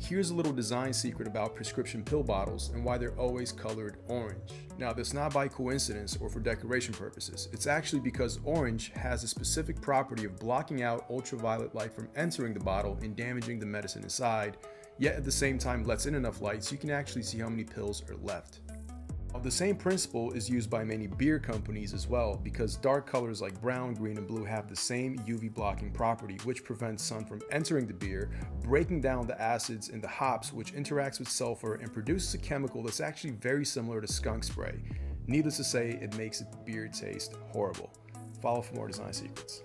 Here's a little design secret about prescription pill bottles and why they're always colored orange. Now, that's not by coincidence or for decoration purposes. It's actually because orange has a specific property of blocking out ultraviolet light from entering the bottle and damaging the medicine inside, yet at the same time lets in enough light so you can actually see how many pills are left. The same principle is used by many beer companies as well because dark colors like brown, green, and blue have the same UV blocking property which prevents sun from entering the beer, breaking down the acids in the hops which interacts with sulfur and produces a chemical that's actually very similar to skunk spray. Needless to say, it makes beer taste horrible. Follow for more design secrets.